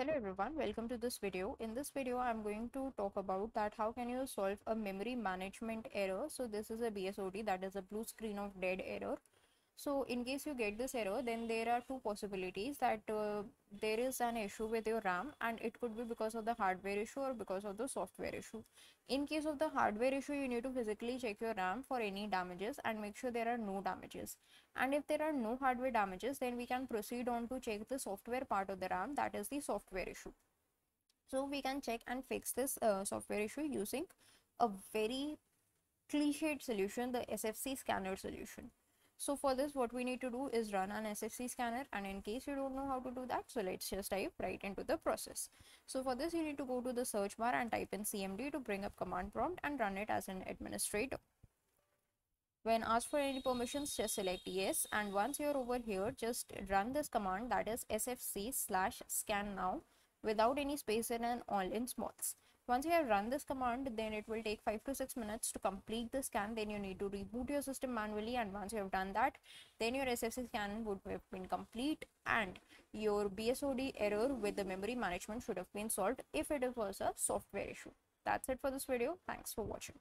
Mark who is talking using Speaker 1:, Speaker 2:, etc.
Speaker 1: Hello everyone, welcome to this video. In this video, I'm going to talk about that how can you solve a memory management error. So this is a BSOD that is a blue screen of dead error. So in case you get this error, then there are two possibilities that uh, there is an issue with your RAM and it could be because of the hardware issue or because of the software issue. In case of the hardware issue, you need to physically check your RAM for any damages and make sure there are no damages. And if there are no hardware damages, then we can proceed on to check the software part of the RAM that is the software issue. So we can check and fix this uh, software issue using a very cliched solution, the SFC scanner solution. So for this, what we need to do is run an SFC scanner. And in case you don't know how to do that, so let's just type right into the process. So for this, you need to go to the search bar and type in CMD to bring up command prompt and run it as an administrator. When asked for any permissions, just select yes. And once you're over here, just run this command that is sfc slash scan now without any space in and all in smalls. Once you have run this command, then it will take 5 to 6 minutes to complete the scan. Then you need to reboot your system manually and once you have done that, then your SFC scan would have been complete and your BSOD error with the memory management should have been solved if it was a software issue. That's it for this video. Thanks for watching.